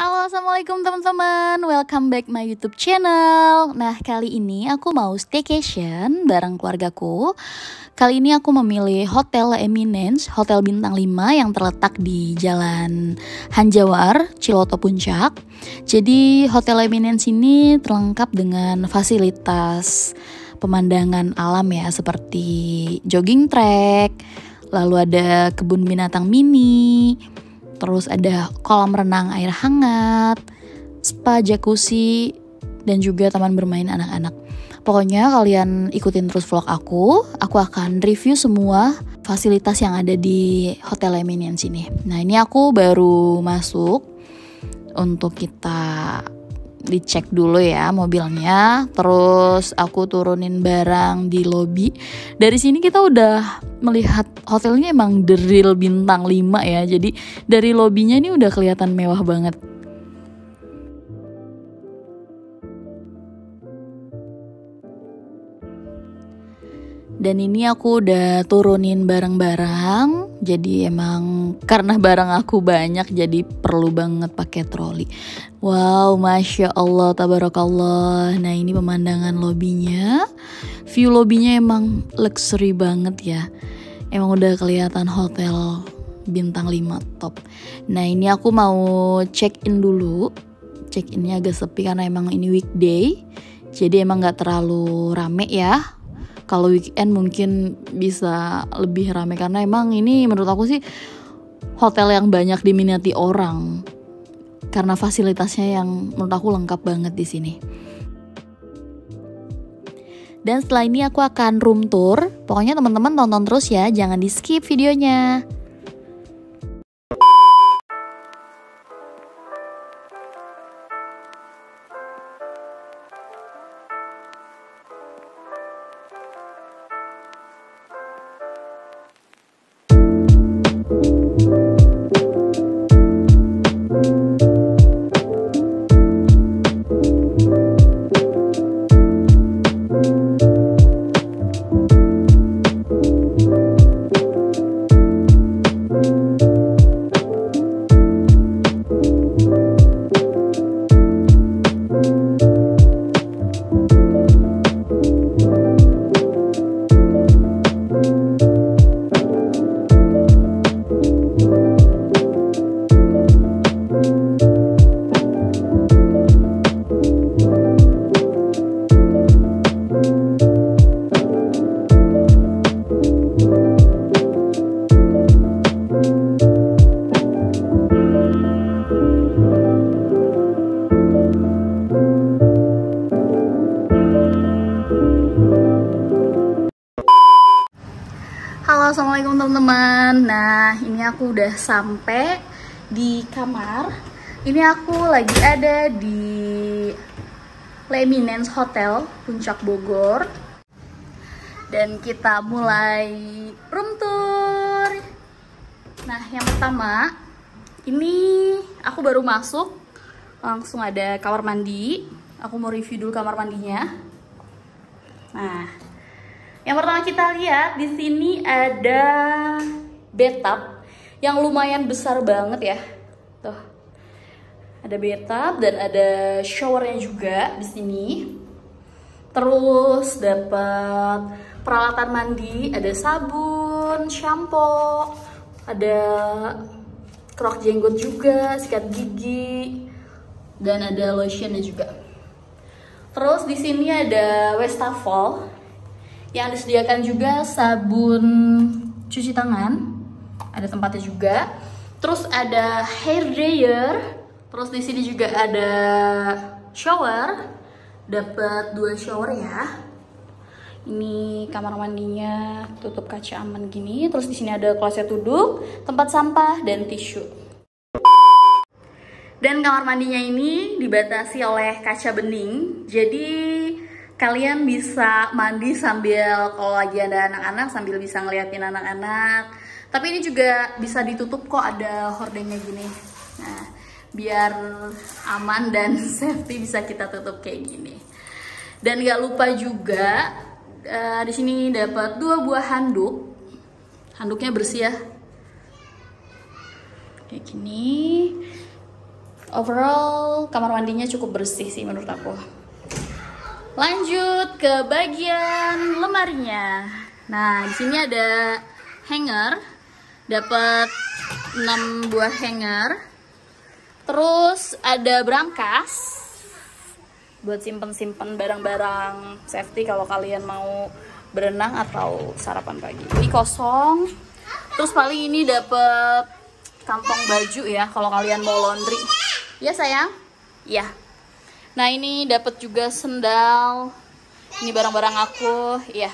Halo, assalamualaikum teman-teman. Welcome back my YouTube channel. Nah, kali ini aku mau staycation bareng keluargaku. Kali ini aku memilih Hotel Eminence, Hotel Bintang 5 yang terletak di Jalan Hanjawar, Ciloto Puncak. Jadi, Hotel Eminence ini terlengkap dengan fasilitas pemandangan alam ya, seperti jogging track, lalu ada kebun binatang mini, terus ada kolam renang air hangat, spa jacuzzi, dan juga taman bermain anak-anak. Pokoknya kalian ikutin terus vlog aku, aku akan review semua fasilitas yang ada di Hotel Eminence ini. Nah ini aku baru masuk untuk kita dicek dulu ya mobilnya. Terus aku turunin barang di lobby dari sini kita udah melihat hotelnya emang real bintang 5 ya. Jadi dari lobbynya ini udah kelihatan mewah banget dan ini aku udah turunin barang-barang. Jadi emang karena barang aku banyak jadi perlu banget pakai troli. Wow masya allah tabarakallah. Nah ini pemandangan lobbynya. View lobbynya emang luxury banget ya. Emang udah kelihatan hotel bintang 5 top. Nah ini aku mau check in dulu. Check innya agak sepi karena emang ini weekday. Jadi emang gak terlalu rame ya kalau weekend mungkin bisa lebih ramai karena emang ini menurut aku sih hotel yang banyak diminati orang karena fasilitasnya yang menurut aku lengkap banget di sini. Dan setelah ini aku akan room tour. Pokoknya teman-teman tonton terus ya, jangan di skip videonya. Assalamualaikum teman-teman. Nah ini aku udah sampai di kamar. Ini aku lagi ada di Leminence Hotel Puncak Bogor. Dan kita mulai room tour. Nah yang pertama Ini aku baru masuk. Langsung ada kamar mandi. Aku mau review dulu kamar mandinya. Nah yang pertama kita lihat di sini ada bathtub yang lumayan besar banget ya. Tuh. Ada bathtub dan ada showernya juga di sini. Terus dapat peralatan mandi, ada sabun, shampoo, ada kerok jenggot juga, sikat gigi, dan ada lotionnya juga. Terus di sini ada wastafel yang disediakan juga sabun cuci tangan ada tempatnya juga. Terus ada hair dryer terus di sini juga ada shower. Dapat dua shower ya. Ini kamar mandinya tutup kaca aman gini. Terus di sini ada kloset duduk tempat sampah dan tisu. Dan kamar mandinya ini dibatasi oleh kaca bening. Jadi kalian bisa mandi sambil kalau lagi ada anak-anak sambil bisa ngeliatin anak-anak. Tapi ini juga bisa ditutup kok ada hordengnya gini. Nah biar aman dan safety bisa kita tutup kayak gini. Dan gak lupa juga uh, di sini dapat dua buah handuk. Handuknya bersih ya. Kayak gini. Overall kamar mandinya cukup bersih sih menurut aku lanjut ke bagian lemarinya nah di sini ada hanger dapat 6 buah hanger terus ada brankas buat simpen-simpen barang-barang safety kalau kalian mau berenang atau sarapan pagi. Ini kosong. Terus paling ini dapet kantong baju ya kalau kalian mau laundry. Ya sayang? Ya. Nah ini dapat juga sendal. Ini barang-barang aku. Ya.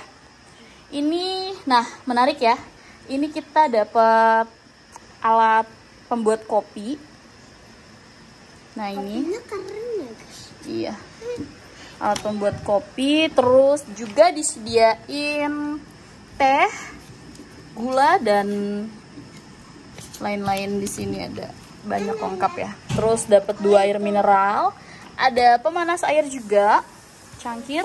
Ini, nah menarik ya. Ini kita dapat alat pembuat kopi. Nah ini. Ya, iya alat pembuat kopi terus juga disediain teh gula dan lain-lain di sini ada banyak lengkap ya terus dapat dua air mineral ada pemanas air juga cangkir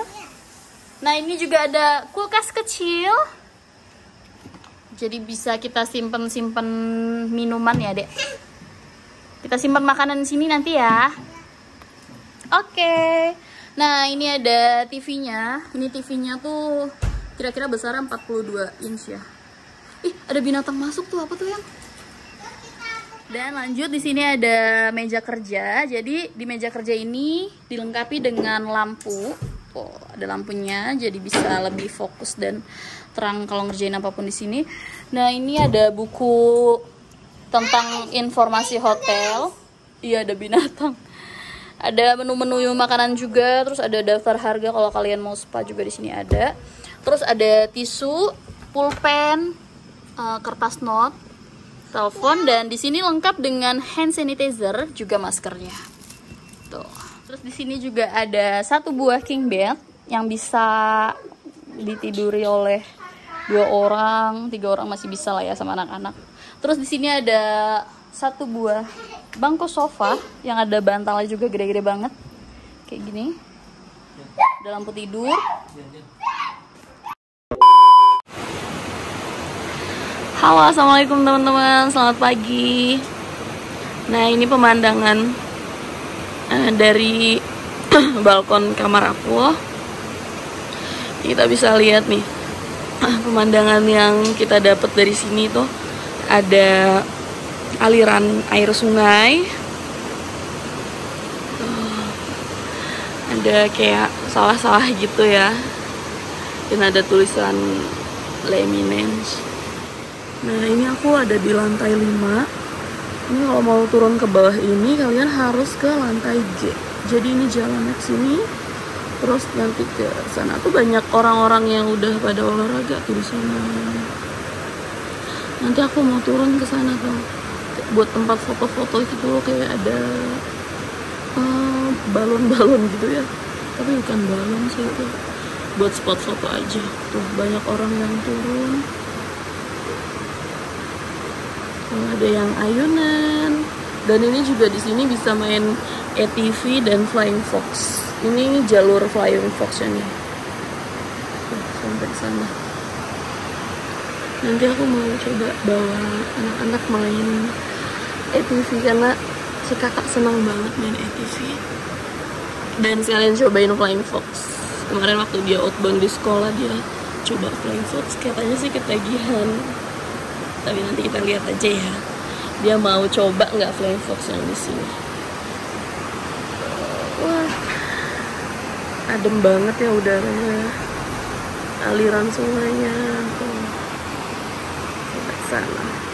nah ini juga ada kulkas kecil jadi bisa kita simpen-simpen minuman ya dek kita simpan makanan di sini nanti ya oke okay. Nah, ini ada TV-nya. Ini TV-nya tuh kira-kira besar 42 inch ya. Ih, ada binatang masuk tuh apa tuh yang? Dan lanjut di sini ada meja kerja. Jadi di meja kerja ini dilengkapi dengan lampu. Oh, ada lampunya jadi bisa lebih fokus dan terang kalau ngerjain apa pun di sini. Nah, ini ada buku tentang informasi hotel. Iya, ada binatang ada menu-menu makanan juga terus ada daftar harga kalau kalian mau spa juga di sini ada terus ada tisu pulpen uh, kertas note telepon dan di sini lengkap dengan hand sanitizer juga maskernya. Tuh. Terus di sini juga ada satu buah king bed yang bisa ditiduri oleh dua orang tiga orang masih bisa lah ya sama anak-anak. Terus di sini ada satu buah bangku sofa yang ada bantalnya juga gede-gede banget. Kayak gini. Ada lampu tidur halo assalamualaikum teman-teman. Selamat pagi. Nah ini pemandangan uh, dari balkon kamar aku. Kita bisa lihat nih pemandangan yang kita dapat dari sini tuh ada aliran air sungai. Ada kayak sawah-sawah gitu ya. Dan ada tulisan Leminens nah ini aku ada di lantai 5 ini kalau mau turun ke bawah ini kalian harus ke lantai G jadi ini jalannya ke sini terus nanti ke sana. Tuh banyak orang-orang yang udah pada olahraga tuh di sana. Nanti aku mau turun ke sana tuh. Buat tempat foto-foto gitu kayak ada eh, balon-balon uh, gitu ya. Tapi bukan balon sih itu buat spot foto aja. Tuh banyak orang yang turun ada yang ayunan. Dan ini juga di sini bisa main ATV dan Flying Fox. Ini jalur Flying Fox nih sampai sana. Nanti aku mau coba bawa anak-anak main ATV karena si kakak senang banget main ATV dan sekalian cobain Flying Fox. Kemarin waktu dia outbound di sekolah dia coba Flying Fox. Katanya sih ketagihan tapi nanti kita lihat aja ya. Dia mau coba nggak Flying Fox yang di sini? Wah adem banget ya udaranya. Aliran sungainya. Tuh sana